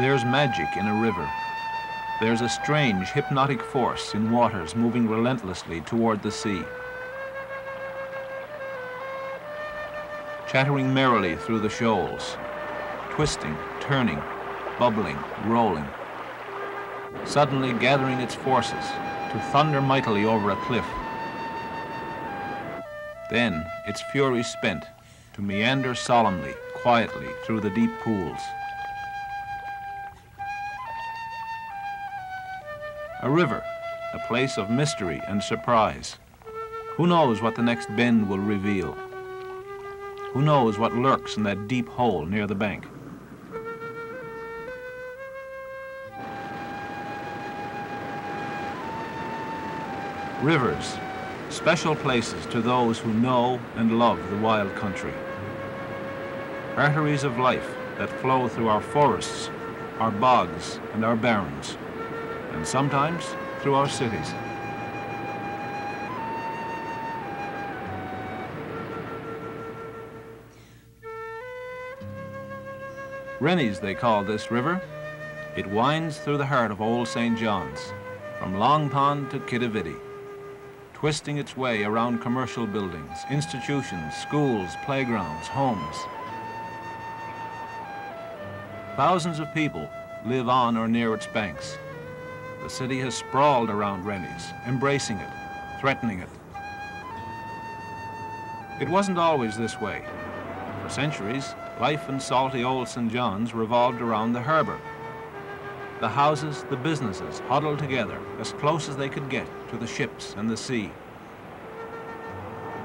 There's magic in a river. There's a strange hypnotic force in waters moving relentlessly toward the sea. Chattering merrily through the shoals, twisting, turning, bubbling, rolling. Suddenly gathering its forces to thunder mightily over a cliff. Then, its fury spent, to meander solemnly, quietly through the deep pools. A river, a place of mystery and surprise. Who knows what the next bend will reveal? Who knows what lurks in that deep hole near the bank? Rivers, special places to those who know and love the wild country. Arteries of life that flow through our forests, our bogs, and our barrens, and sometimes through our cities. Rennies, they call this river. It winds through the heart of Old St. John's, from Long Pond to Quidi Vidi twisting its way around commercial buildings, institutions, schools, playgrounds, homes. Thousands of people live on or near its banks. The city has sprawled around Rennies, embracing it, threatening it. It wasn't always this way. For centuries, life in salty old St. John's revolved around the harbor, the houses, the businesses huddled together as close as they could get to the ships and the sea.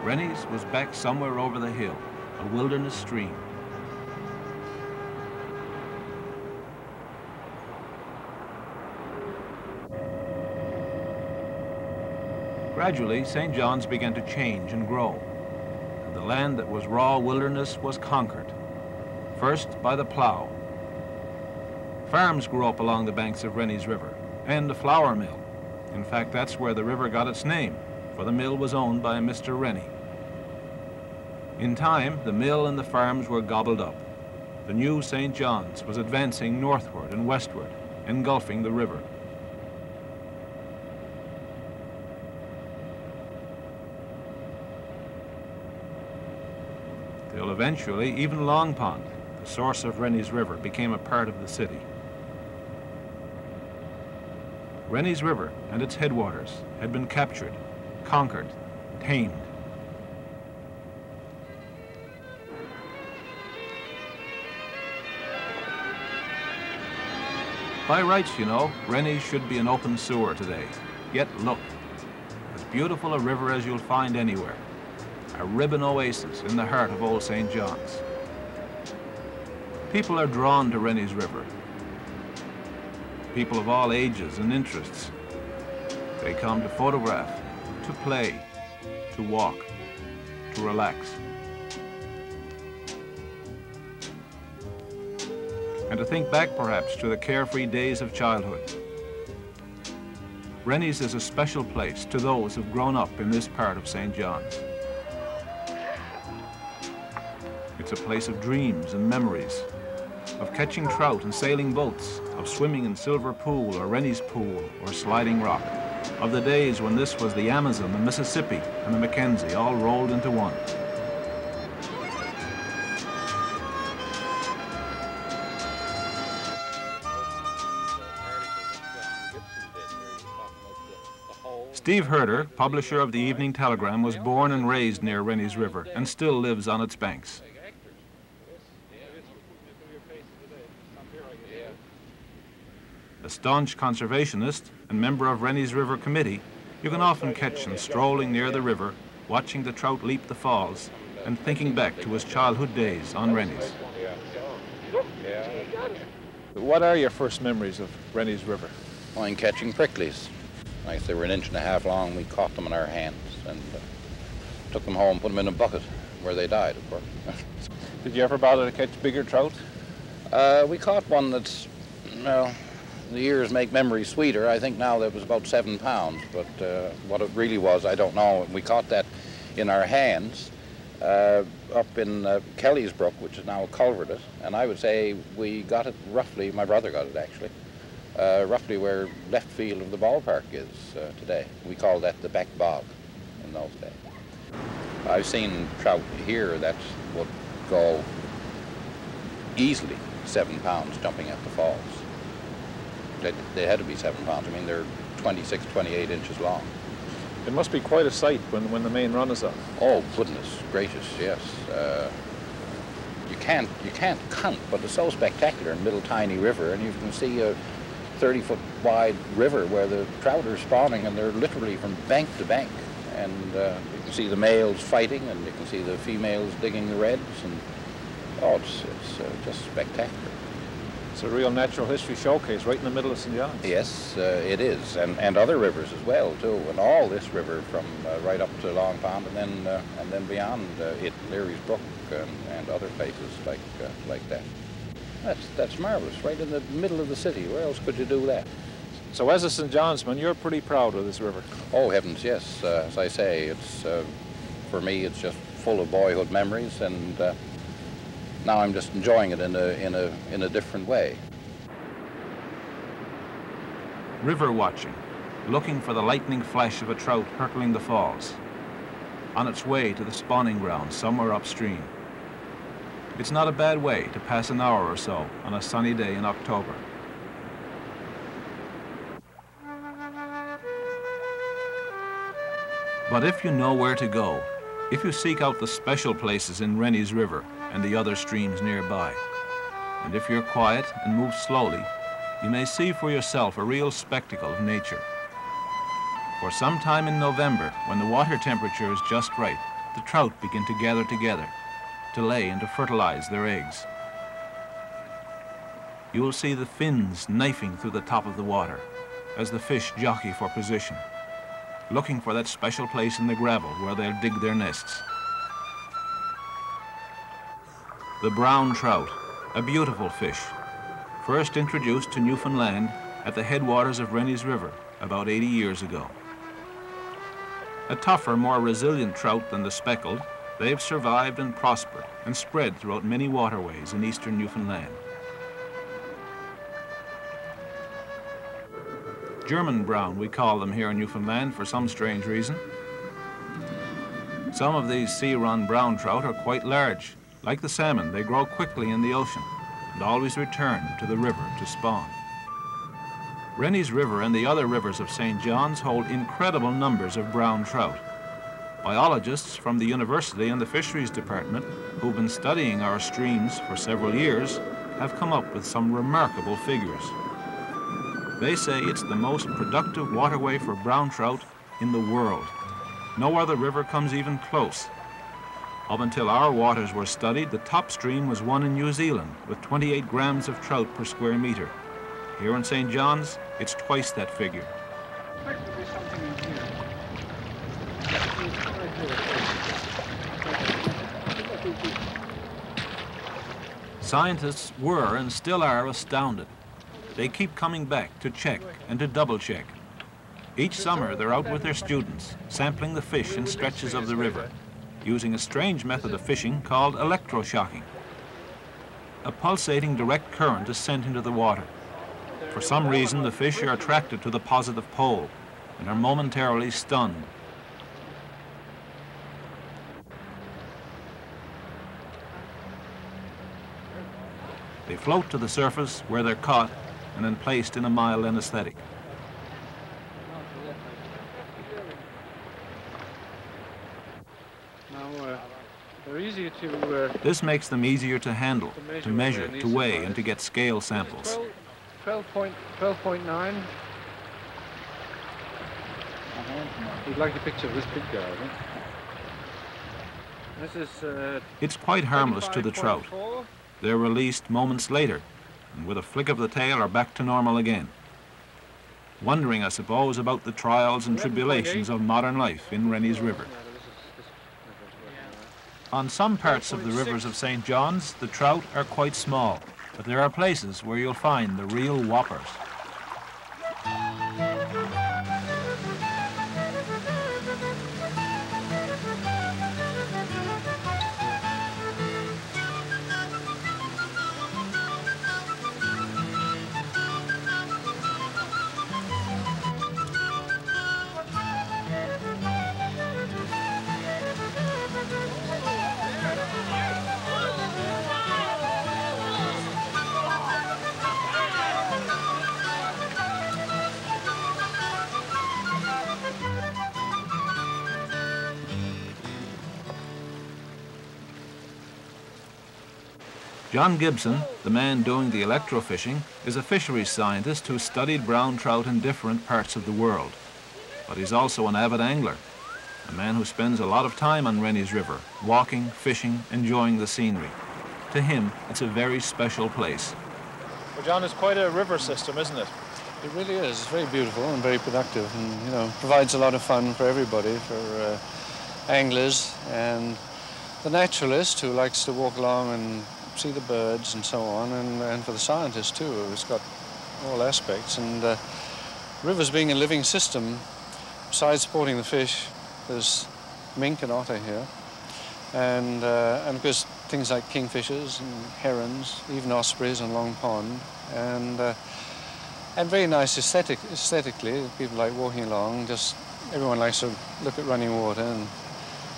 Rennie's was back somewhere over the hill, a wilderness stream. Gradually, St. John's began to change and grow. And the land that was raw wilderness was conquered, first by the plow, Farms grew up along the banks of Rennie's River, and a flour mill. In fact, that's where the river got its name, for the mill was owned by Mr. Rennie. In time, the mill and the farms were gobbled up. The new St. John's was advancing northward and westward, engulfing the river. Eventually, even Long Pond, the source of Rennie's River, became a part of the city. Rennie's River and its headwaters had been captured, conquered, tamed. By rights, you know, Rennie should be an open sewer today. Yet look, as beautiful a river as you'll find anywhere. A ribbon oasis in the heart of Old St. John's. People are drawn to Rennie's River people of all ages and interests. They come to photograph, to play, to walk, to relax. And to think back perhaps to the carefree days of childhood. Rennie's is a special place to those who've grown up in this part of St. John's. It's a place of dreams and memories, of catching trout and sailing boats, of swimming in Silver Pool or Rennie's Pool or Sliding Rock, of the days when this was the Amazon, the Mississippi, and the Mackenzie all rolled into one. Steve Herder, publisher of the Evening Telegram, was born and raised near Rennie's River and still lives on its banks. Staunch conservationist and member of Rennie's River Committee, you can often catch him strolling near the river, watching the trout leap the falls, and thinking back to his childhood days on Rennie's. What are your first memories of Rennie's River? Well, in catching pricklies. Like they were an inch and a half long, we caught them in our hands and uh, took them home, put them in a bucket where they died, of course. Did you ever bother to catch bigger trout? Uh, we caught one that's, well, the years make memories sweeter. I think now that was about seven pounds, but uh, what it really was, I don't know. We caught that in our hands. Uh, up in uh, Kelly's Brook, which is now culverted, and I would say we got it roughly, my brother got it actually, uh, roughly where left field of the ballpark is uh, today. We call that the back bog in those days. I've seen trout here that would go easily seven pounds jumping at the falls. They, they had to be seven pounds. I mean, they're 26, 28 inches long. It must be quite a sight when, when the main run is on. Oh goodness gracious, yes. Uh, you can't you can't count, but it's so spectacular in Middle Tiny River, and you can see a 30 foot wide river where the trout are spawning, and they're literally from bank to bank. And uh, you can see the males fighting, and you can see the females digging the redds, and oh, it's, it's uh, just spectacular. It's a real natural history showcase right in the middle of St. John's. Yes, uh, it is, and, and other rivers as well too, and all this river from uh, right up to Long Pond, and then uh, and then beyond uh, it, Leary's Brook, and, and other places like uh, like that. That's that's marvelous, right in the middle of the city. Where else could you do that? So as a St. Johnsman, you're pretty proud of this river. Oh heavens, yes. Uh, as I say, it's for me, it's just full of boyhood memories, and now I'm just enjoying it in a, in a, in a different way. River watching, looking for the lightning flash of a trout hurtling the falls, on its way to the spawning ground somewhere upstream. It's not a bad way to pass an hour or so on a sunny day in October. But if you know where to go, if you seek out the special places in Rennie's River and the other streams nearby, and if you're quiet and move slowly, you may see for yourself a real spectacle of nature. For sometime in November, when the water temperature is just right, the trout begin to gather together, to lay and to fertilize their eggs. You will see the fins knifing through the top of the water as the fish jockey for position looking for that special place in the gravel where they'll dig their nests. The brown trout, a beautiful fish, first introduced to Newfoundland at the headwaters of Rennie's River about 80 years ago. A tougher, more resilient trout than the speckled, they've survived and prospered and spread throughout many waterways in eastern Newfoundland. German brown, we call them here in Newfoundland for some strange reason. Some of these sea-run brown trout are quite large. Like the salmon, they grow quickly in the ocean and always return to the river to spawn. Rennie's River and the other rivers of St. John's hold incredible numbers of brown trout. Biologists from the university and the fisheries department, who've been studying our streams for several years, have come up with some remarkable figures. They say it's the most productive waterway for brown trout in the world. No other river comes even close. Up until our waters were studied, the top stream was one in New Zealand with 28 grams of trout per square meter. Here in St. John's, it's twice that figure. Scientists were and still are astounded they keep coming back to check and to double check. Each summer, they're out with their students, sampling the fish in stretches of the river, using a strange method of fishing called electroshocking. A pulsating direct current is sent into the water. For some reason, the fish are attracted to the positive pole and are momentarily stunned. They float to the surface where they're caught and then placed in a mild anesthetic. Now, uh, they're easier to... Uh, this makes them easier to handle, to measure, to, measure, to weigh, and to get scale samples. 12.9. 12, You'd like a picture of this big guy, think. This is... Uh, it's quite harmless to the trout. They're released moments later and with a flick of the tail are back to normal again. Wondering, I suppose, about the trials and tribulations of modern life in Rennie's River. On some parts of the rivers of St. John's, the trout are quite small, but there are places where you'll find the real whoppers. John Gibson, the man doing the electrofishing, is a fisheries scientist who studied brown trout in different parts of the world. But he's also an avid angler, a man who spends a lot of time on Rennie's River, walking, fishing, enjoying the scenery. To him, it's a very special place. Well, John, it's quite a river system, isn't it? It really is. It's very beautiful and very productive, and you know provides a lot of fun for everybody, for uh, anglers and the naturalist who likes to walk along and see the birds and so on, and, and for the scientists too. It's got all aspects. And uh, rivers being a living system, besides supporting the fish, there's mink and otter here, and uh, and of course things like kingfishers and herons, even ospreys and long pond, and uh, and very nice aesthetic, aesthetically. People like walking along. Just everyone likes to look at running water, and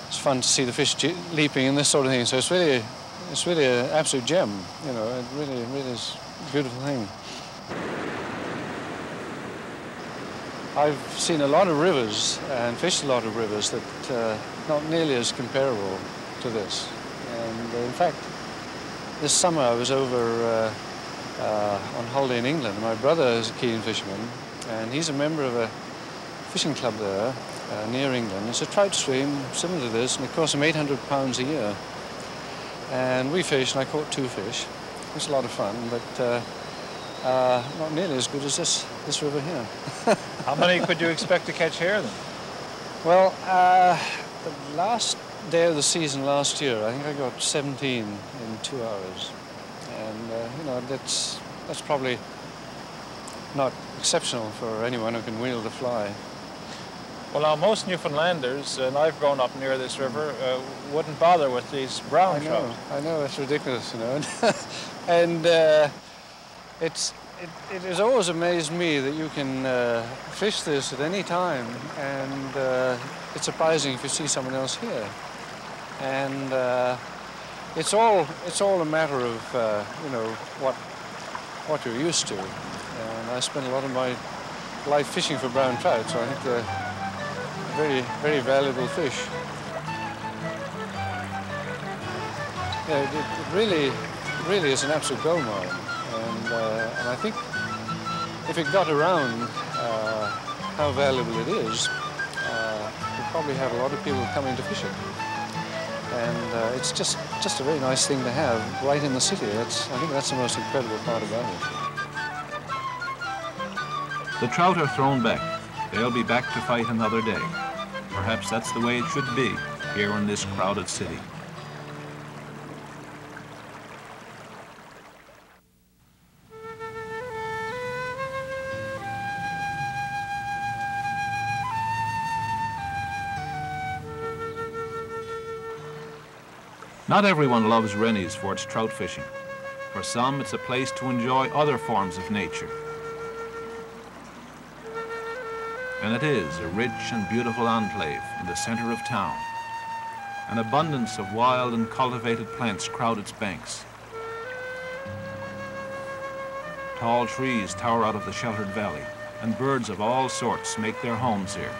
it's fun to see the fish leaping and this sort of thing. So it's really, it's really an absolute gem. You know, it really, really is a beautiful thing. I've seen a lot of rivers and fished a lot of rivers that uh, not nearly as comparable to this. And uh, in fact, this summer I was over uh, uh, on holiday in England. My brother is a keen fisherman, and he's a member of a fishing club there uh, near England. It's a trout stream similar to this, and it costs him 800 pounds a year. And we fished, and I caught two fish. It was a lot of fun, but uh, uh, not nearly as good as this this river here. How many could you expect to catch here then? Well, uh, the last day of the season last year, I think I got 17 in two hours and uh, you know that's that's probably not exceptional for anyone who can wield a fly. Well, now most Newfoundlanders, and I've grown up near this river, uh, wouldn't bother with these brown I know. I know it's ridiculous, you know, and uh, it's. It, it has always amazed me that you can uh, fish this at any time, and uh, it's surprising if you see someone else here. And uh, it's all it's all a matter of uh, you know what what you're used to. And I spent a lot of my life fishing for brown trout, so I think they're very very valuable fish. Yeah, it, it really really is an absolute gold mine, and uh, and I think if it got around uh, how valuable it is, uh, we'd probably have a lot of people coming to fish it and uh, it's just just a very nice thing to have right in the city. I think that's the most incredible part about it. The trout are thrown back. They'll be back to fight another day. Perhaps that's the way it should be here in this crowded city. Not everyone loves Rennie's for its trout fishing. For some, it's a place to enjoy other forms of nature. And it is a rich and beautiful enclave in the center of town. An abundance of wild and cultivated plants crowd its banks. Tall trees tower out of the sheltered valley, and birds of all sorts make their homes here.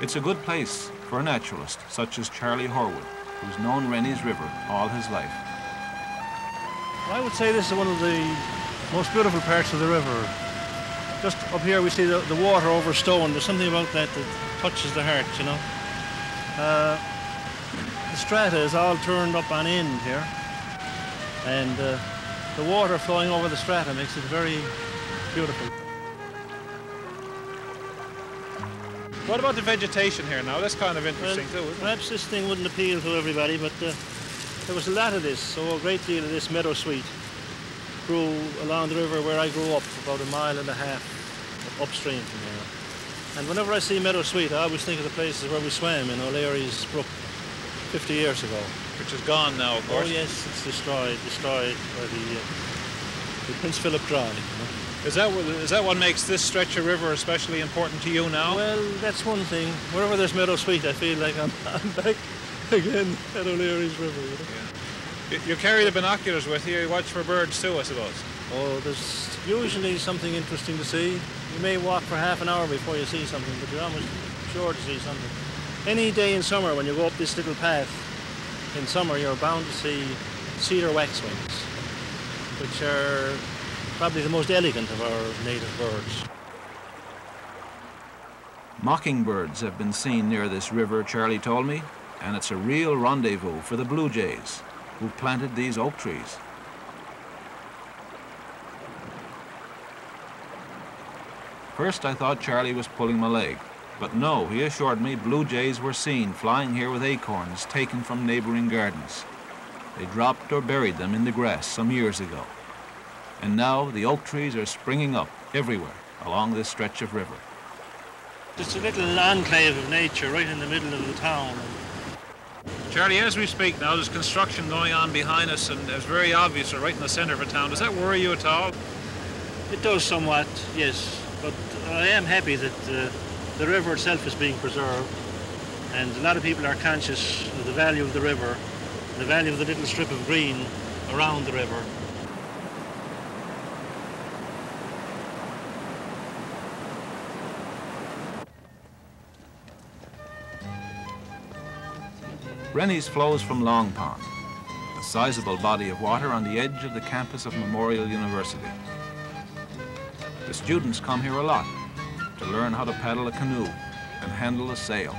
It's a good place for a naturalist such as Charlie Horwood who's known Rennie's River all his life. I would say this is one of the most beautiful parts of the river. Just up here we see the, the water over stone. There's something about that that touches the heart, you know. Uh, the strata is all turned up on end here. And uh, the water flowing over the strata makes it very beautiful. What about the vegetation here now? That's kind of interesting well, too, Perhaps this thing wouldn't appeal to everybody, but uh, there was a lot of this, so a great deal of this meadow sweet grew along the river where I grew up, about a mile and a half upstream from here. And whenever I see meadow sweet, I always think of the places where we swam in O'Leary's brook 50 years ago. Which is gone now, of course. Oh yes, it's destroyed, destroyed by the, uh, the Prince Philip Drive. You know? Is that what is that what makes this stretch of river especially important to you now? Well, that's one thing. Wherever there's meadow sweet, I feel like I'm, I'm back again at O'Leary's River. You, know? yeah. You, you carry the binoculars with you. You watch for birds too, I suppose. Oh, there's usually something interesting to see. You may walk for half an hour before you see something, but you're almost sure to see something. Any day in summer, when you go up this little path, in summer you're bound to see cedar waxwings, which are probably the most elegant of our native birds. Mockingbirds have been seen near this river, Charlie told me, and it's a real rendezvous for the blue jays who planted these oak trees. First I thought Charlie was pulling my leg, but no, he assured me blue jays were seen flying here with acorns taken from neighboring gardens. They dropped or buried them in the grass some years ago. And now the oak trees are springing up everywhere along this stretch of river. It's a little enclave of nature right in the middle of the town. Charlie, as we speak now, there's construction going on behind us, and it's very obvious we're right in the center of a town. Does that worry you at all? It does somewhat, yes, but I am happy that uh, the river itself is being preserved, and a lot of people are conscious of the value of the river, the value of the little strip of green around the river. Rennies flows from Long Pond, a sizable body of water on the edge of the campus of Memorial University. The students come here a lot to learn how to paddle a canoe and handle a sail.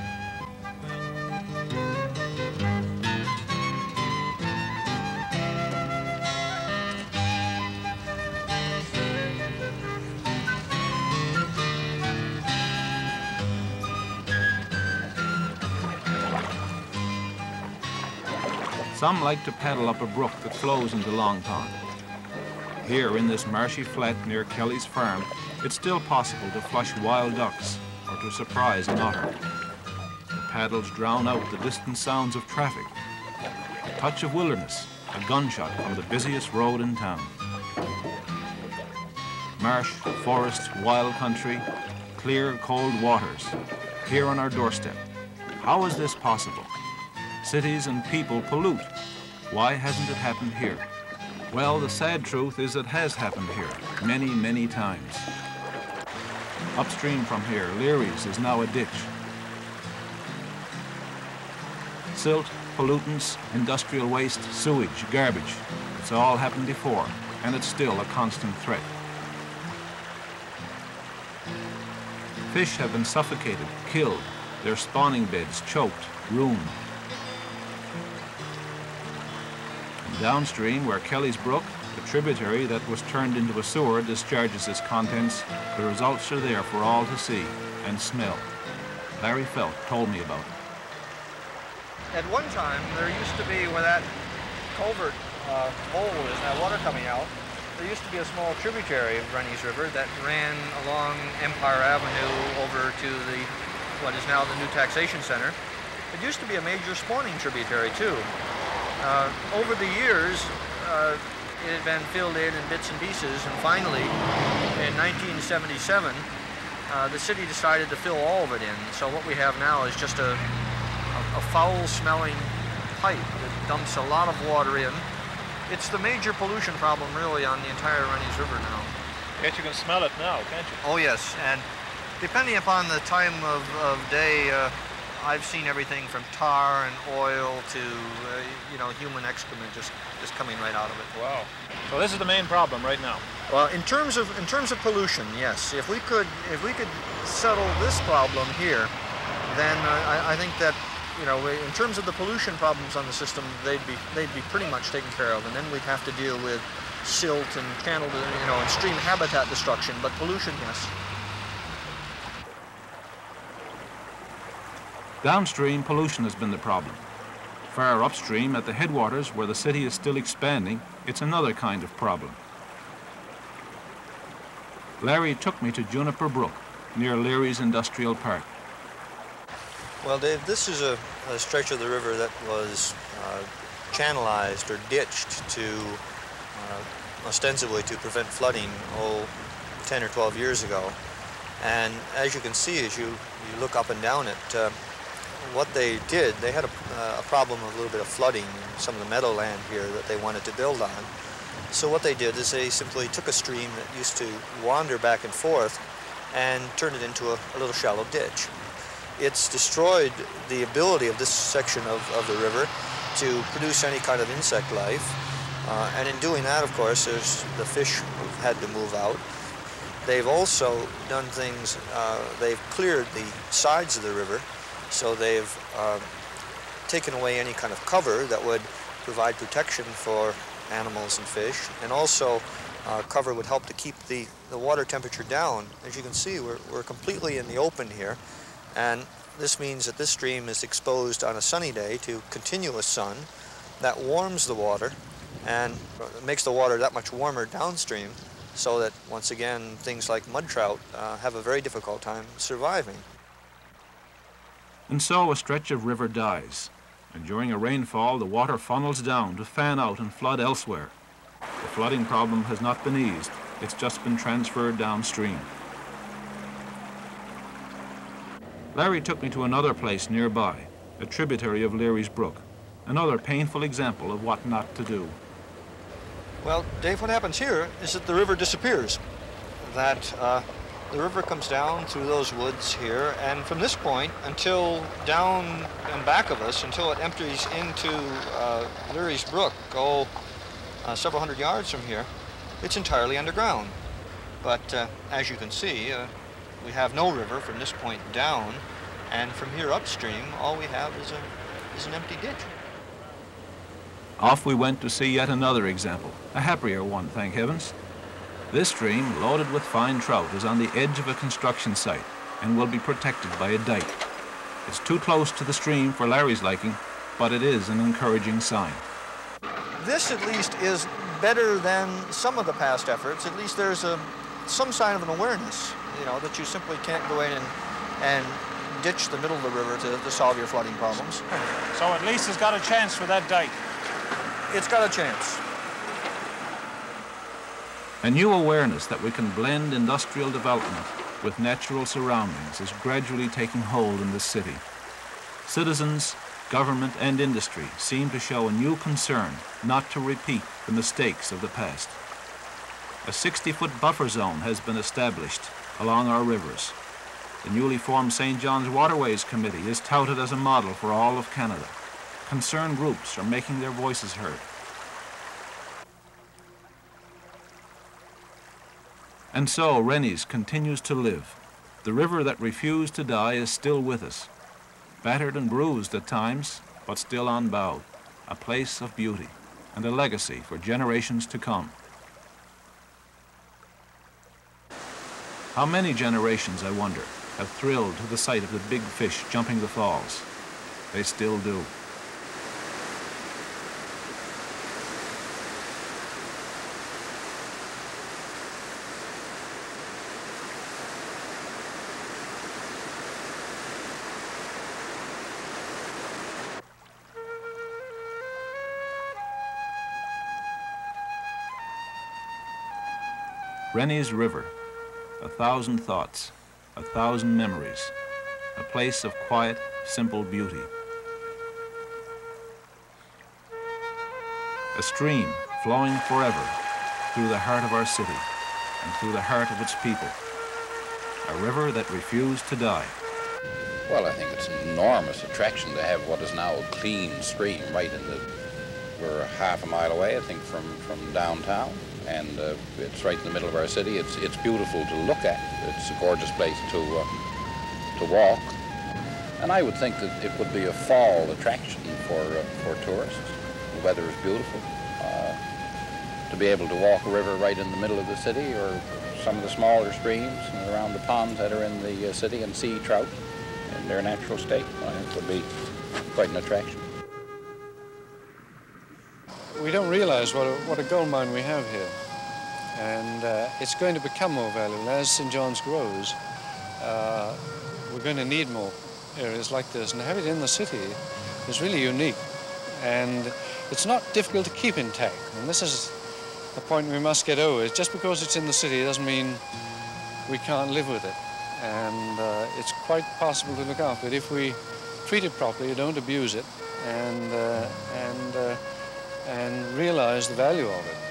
Some like to paddle up a brook that flows into Long Pond. Here in this marshy flat near Kelly's farm, it's still possible to flush wild ducks or to surprise an otter. The paddles drown out the distant sounds of traffic. A touch of wilderness, a gunshot from the busiest road in town. Marsh, forest, wild country, clear, cold waters, here on our doorstep. How is this possible? Cities and people pollute. Why hasn't it happened here? Well, the sad truth is it has happened here many, many times. Upstream from here, Leary's is now a ditch. Silt, pollutants, industrial waste, sewage, garbage. It's all happened before, and it's still a constant threat. Fish have been suffocated, killed, their spawning beds choked, ruined. Downstream, where Kelly's Brook, the tributary that was turned into a sewer, discharges its contents, the results are there for all to see and smell. Larry Felt told me about it. At one time, there used to be where that culvert uh, hole is, that water coming out, there used to be a small tributary of Rennie's River that ran along Empire Avenue over to the what is now the new taxation center. It used to be a major spawning tributary too. Uh, over the years, uh, it had been filled in in bits and pieces, and finally, in 1977, uh, the city decided to fill all of it in. So what we have now is just a, a, a foul-smelling pipe that dumps a lot of water in. It's the major pollution problem, really, on the entire Rennie's River now. Yes, you can smell it now, can't you? Oh, yes, and depending upon the time of, of day, uh, I've seen everything from tar and oil to, uh, you know, human excrement just, just coming right out of it. Wow. So this is the main problem right now. Well, in terms of in terms of pollution, yes. If we could if we could settle this problem here, then uh, I, I think that you know, in terms of the pollution problems on the system, they'd be they'd be pretty much taken care of, and then we'd have to deal with silt and channel, you know, and stream habitat destruction. But pollution, yes. Downstream, pollution has been the problem. Far upstream, at the headwaters where the city is still expanding, it's another kind of problem. Larry took me to Juniper Brook, near Leary's Industrial Park. Well, Dave, this is a, a stretch of the river that was uh, channelized or ditched to, uh, ostensibly to prevent flooding, oh, 10 or 12 years ago. And as you can see, as you, you look up and down it, uh, what they did, they had a, uh, a, problem of a little bit of flooding in some of the meadowland here that they wanted to build on. So what they did is they simply took a stream that used to wander back and forth and turned it into a, a little shallow ditch. It's destroyed the ability of this section of, of the river to produce any kind of insect life. Uh, and in doing that, of course, the fish have had to move out. They've also done things, uh, they've cleared the sides of the river, so they've uh, taken away any kind of cover that would provide protection for animals and fish, and also uh, cover would help to keep the, the water temperature down. As you can see, we're, we're completely in the open here, and this means that this stream is exposed on a sunny day to continuous sun that warms the water and makes the water that much warmer downstream so that, once again, things like mud trout uh, have a very difficult time surviving. And so a stretch of river dies, and during a rainfall the water funnels down to fan out and flood elsewhere. The flooding problem has not been eased, it's just been transferred downstream. Larry took me to another place nearby, a tributary of Leary's Brook, another painful example of what not to do. Well, Dave, what happens here is that the river disappears. That uh, the river comes down through those woods here, and from this point until down and back of us, until it empties into uh, Leary's Brook, go uh, several hundred yards from here, it's entirely underground. But uh, as you can see, uh, we have no river from this point down, and from here upstream, all we have is, a, is an empty ditch. Off we went to see yet another example, a happier one, thank heavens. This stream, loaded with fine trout, is on the edge of a construction site and will be protected by a dike. It's too close to the stream for Larry's liking, but it is an encouraging sign. This, at least, is better than some of the past efforts. At least there's a, some sign of an awareness, you know, that you simply can't go in and, and ditch the middle of the river to, to solve your flooding problems. So at least it's got a chance for that dike. It's got a chance. A new awareness that we can blend industrial development with natural surroundings is gradually taking hold in the city. Citizens, government, and industry seem to show a new concern not to repeat the mistakes of the past. A 60-foot buffer zone has been established along our rivers. The newly formed St. John's Waterways Committee is touted as a model for all of Canada concerned groups are making their voices heard. And so Rennie's continues to live. The river that refused to die is still with us, battered and bruised at times, but still unbowed, a place of beauty and a legacy for generations to come. How many generations, I wonder, have thrilled to the sight of the big fish jumping the falls? They still do. Rennie's River, a thousand thoughts, a thousand memories, a place of quiet, simple beauty. A stream flowing forever through the heart of our city and through the heart of its people. A river that refused to die. Well, I think it's an enormous attraction to have what is now a clean stream right in the, we're half a mile away, I think, from, from downtown and uh, it's right in the middle of our city. It's it's beautiful to look at. It's a gorgeous place to uh, to walk, and I would think that it would be a fall attraction for uh, for tourists. The weather is beautiful. Uh, to be able to walk a river right in the middle of the city, or some of the smaller streams around the ponds that are in the uh, city, and see trout in their natural state, I think would be quite an attraction we don't realize what a, what a gold mine we have here. And uh, it's going to become more valuable. As St. John's grows, uh, we're going to need more areas like this. And have it in the city is really unique. And it's not difficult to keep intact. And this is a point we must get over. Just because it's in the city doesn't mean we can't live with it. And uh, it's quite possible to look after it if we treat it properly, don't abuse it, and, uh, and uh, and realize the value of it.